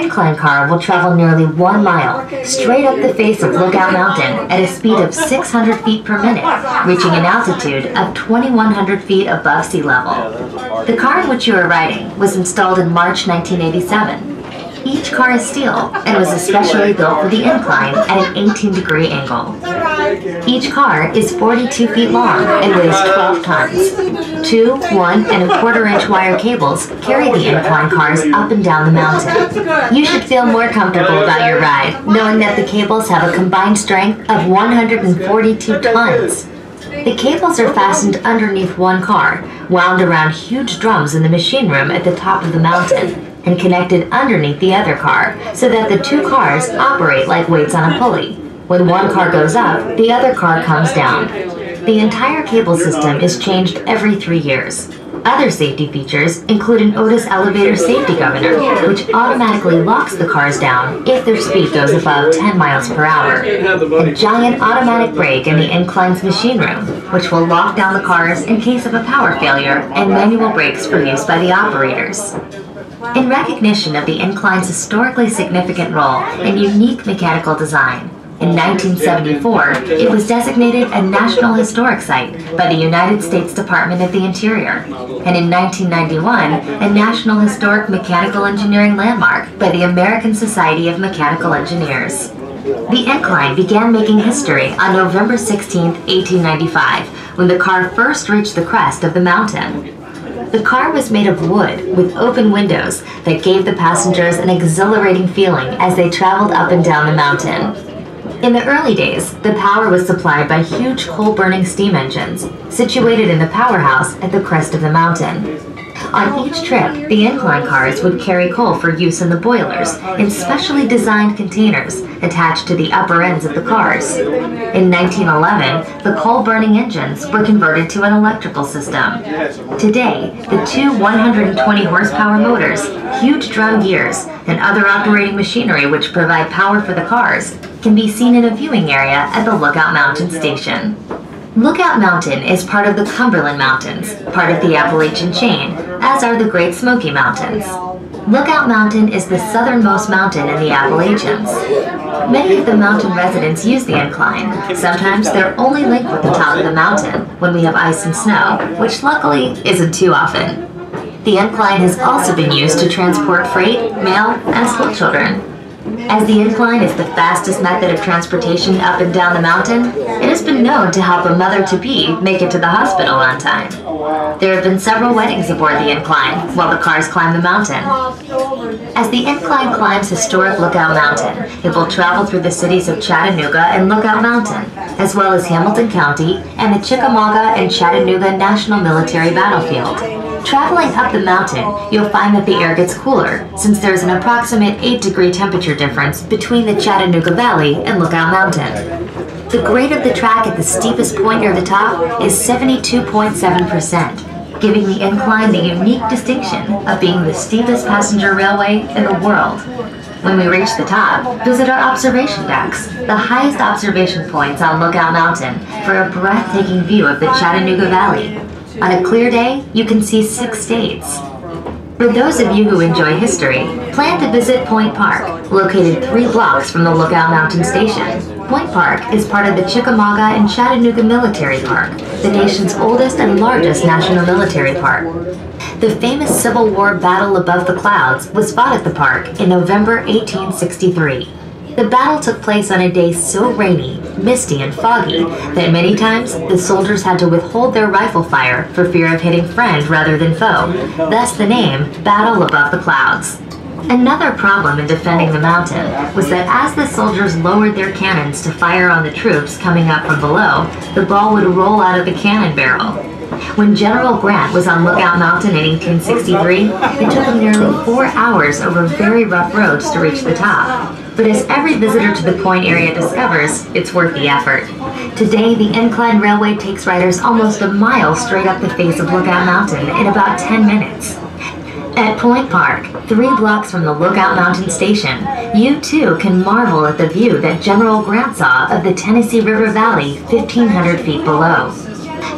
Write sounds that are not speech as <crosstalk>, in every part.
incline car will travel nearly one mile straight up the face of Lookout Mountain at a speed of 600 feet per minute, reaching an altitude of 2,100 feet above sea level. The car in which you are riding was installed in March 1987. Each car is steel and was especially built for the incline at an 18 degree angle. Each car is 42 feet long and weighs 12 tons. Two, one, and a quarter inch wire cables carry the incline cars up and down the mountain. You should feel more comfortable about your ride, knowing that the cables have a combined strength of 142 tons. The cables are fastened underneath one car, wound around huge drums in the machine room at the top of the mountain, and connected underneath the other car, so that the two cars operate like weights on a pulley. When one car goes up, the other car comes down. The entire cable system is changed every three years. Other safety features include an Otis elevator safety governor, which automatically locks the cars down if their speed goes above 10 miles per hour. A giant automatic brake in the incline's machine room, which will lock down the cars in case of a power failure, and manual brakes for use by the operators. In recognition of the incline's historically significant role and unique mechanical design, in 1974, it was designated a National Historic Site by the United States Department of the Interior, and in 1991, a National Historic Mechanical Engineering Landmark by the American Society of Mechanical Engineers. The incline began making history on November 16, 1895, when the car first reached the crest of the mountain. The car was made of wood with open windows that gave the passengers an exhilarating feeling as they traveled up and down the mountain. In the early days, the power was supplied by huge coal-burning steam engines situated in the powerhouse at the crest of the mountain. On each trip, the incline cars would carry coal for use in the boilers in specially designed containers attached to the upper ends of the cars. In 1911, the coal-burning engines were converted to an electrical system. Today, the two 120 horsepower motors, huge drum gears, and other operating machinery which provide power for the cars can be seen in a viewing area at the Lookout Mountain Station. Lookout Mountain is part of the Cumberland Mountains, part of the Appalachian chain, as are the Great Smoky Mountains. Lookout Mountain is the southernmost mountain in the Appalachians. Many of the mountain residents use the incline. Sometimes they're only linked with the top of the mountain when we have ice and snow, which luckily isn't too often. The incline has also been used to transport freight, mail, and school children. As the incline is the fastest method of transportation up and down the mountain, it has been known to help a mother-to-be make it to the hospital on time. There have been several weddings aboard the incline while the cars climb the mountain. As the incline climbs historic Lookout Mountain, it will travel through the cities of Chattanooga and Lookout Mountain, as well as Hamilton County and the Chickamauga and Chattanooga National Military Battlefield. Traveling up the mountain, you'll find that the air gets cooler, since there's an approximate 8 degree temperature difference between the Chattanooga Valley and Lookout Mountain. The grade of the track at the steepest point near the top is 72.7%, giving the incline the unique distinction of being the steepest passenger railway in the world. When we reach the top, visit our observation decks, the highest observation points on Lookout Mountain, for a breathtaking view of the Chattanooga Valley. On a clear day, you can see six states. For those of you who enjoy history, plan to visit Point Park, located three blocks from the Lookout Mountain Station. Point Park is part of the Chickamauga and Chattanooga Military Park, the nation's oldest and largest national military park. The famous Civil War Battle Above the Clouds was fought at the park in November 1863. The battle took place on a day so rainy, misty, and foggy that many times the soldiers had to withhold their rifle fire for fear of hitting friend rather than foe, thus the name Battle Above the Clouds. Another problem in defending the mountain was that as the soldiers lowered their cannons to fire on the troops coming up from below, the ball would roll out of the cannon barrel. When General Grant was on Lookout Mountain in 1863, it took him nearly four hours over very rough roads to reach the top but as every visitor to the Point area discovers, it's worth the effort. Today, the incline railway takes riders almost a mile straight up the face of Lookout Mountain in about 10 minutes. At Point Park, three blocks from the Lookout Mountain Station, you too can marvel at the view that General Grant saw of the Tennessee River Valley 1,500 feet below.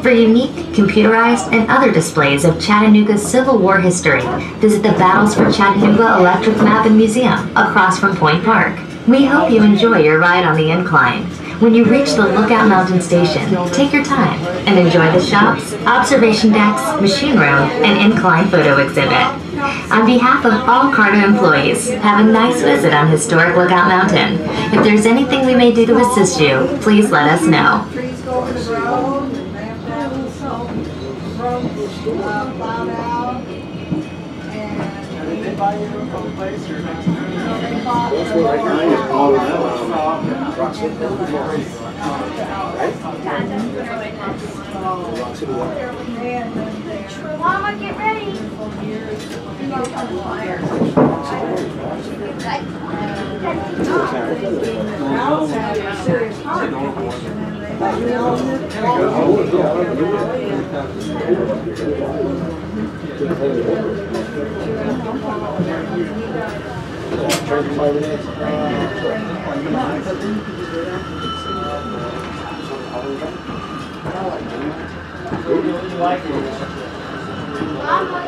For unique, computerized, and other displays of Chattanooga's Civil War history, visit the Battles for Chattanooga Electric Map and Museum across from Point Park. We hope you enjoy your ride on the incline. When you reach the Lookout Mountain Station, take your time and enjoy the shops, observation decks, machine room, and incline photo exhibit. On behalf of all CARTA employees, have a nice visit on historic Lookout Mountain. If there's anything we may do to assist you, please let us know. Trees go over the road and to have some road uh, plowed out. And Did they buy you a couple places or not? they bought That's the what I kind of call it lower. now. Rock City. Rock City. And then. Mama, get ready. House had a serious heart condition and they built Mama,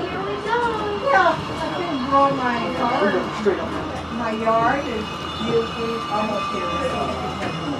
here we go. Yeah, I can grow my car, my yard is usually almost here.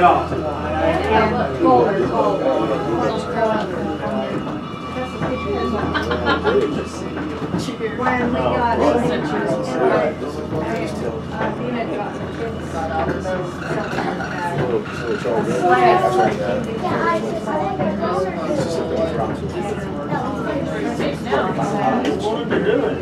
know. When we got What are they doing?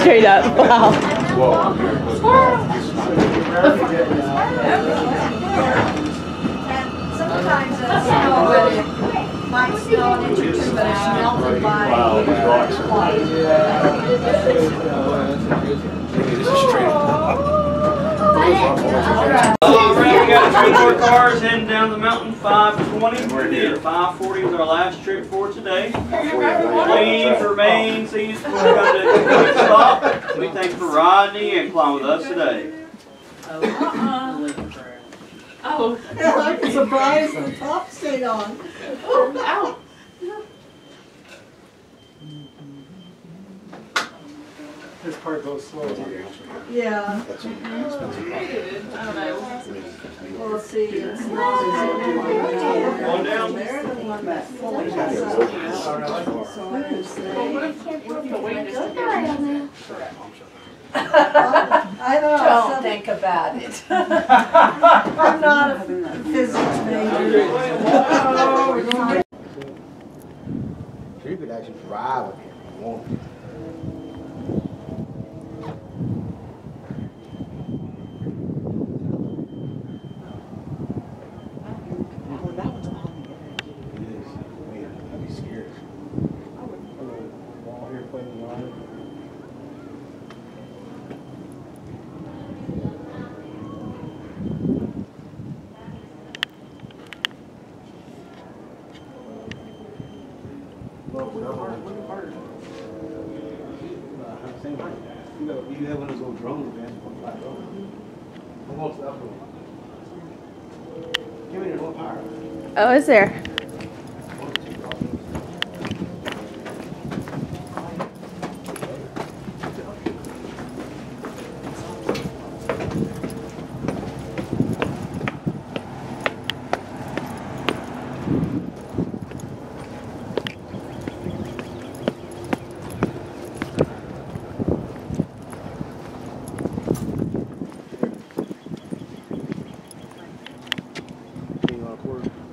Straight up. Wow. And sometimes it's snow, but it might snow an inch or two, but it's melted by. Wow, these rocks All right, we got three more cars heading down the mountain, Five twenty. Five forty is our last trip for today. Please remain seated before we come to a complete stop. We thank you for riding and flying with us today. Uh-uh. Oh, oh. <laughs> I'm surprised the top stayed on. Oh, ow. This part goes slow. Yeah, That's an expensive. I don't know. well, let's see, it's not. Going down? One that fully Yeah, does it was it. looking at it. So I would say- know. Don't think about it. I'm not a physics major. So you could actually drive with it if you wanted. It is. Man, I'd be scared. Wall here playing the line. Same height. You know, you have one of those little drones, man. Give me. Oh, is there?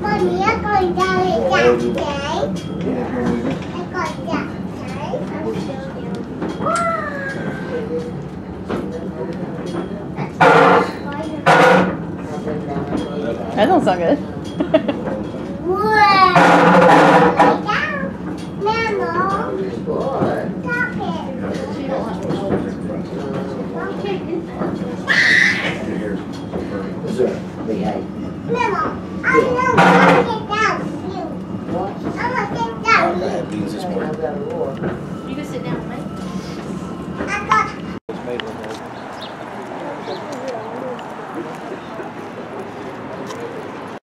Mommy, I that that today. That don't sound good. <laughs>